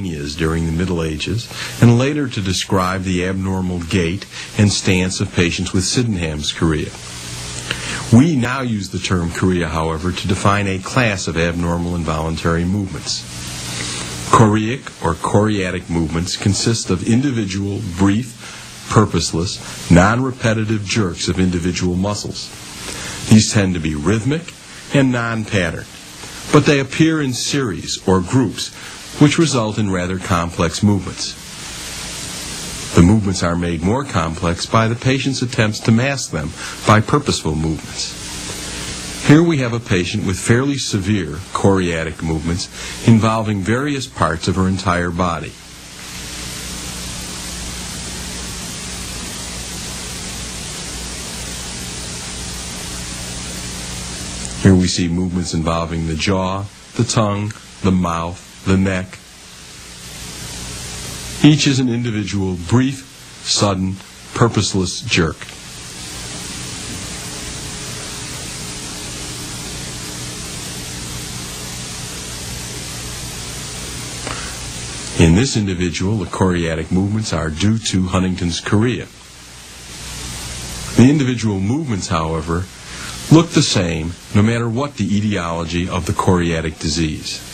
during the Middle Ages, and later to describe the abnormal gait and stance of patients with Sydenham's chorea. We now use the term chorea, however, to define a class of abnormal involuntary movements. Choreic or choreatic movements consist of individual, brief, purposeless, non-repetitive jerks of individual muscles. These tend to be rhythmic and non-patterned, but they appear in series or groups which result in rather complex movements. The movements are made more complex by the patient's attempts to mask them by purposeful movements. Here we have a patient with fairly severe choreatic movements involving various parts of her entire body. Here we see movements involving the jaw, the tongue, the mouth, the neck. Each is an individual, brief, sudden, purposeless jerk. In this individual, the choreatic movements are due to Huntington's chorea. The individual movements, however, look the same no matter what the etiology of the choreatic disease.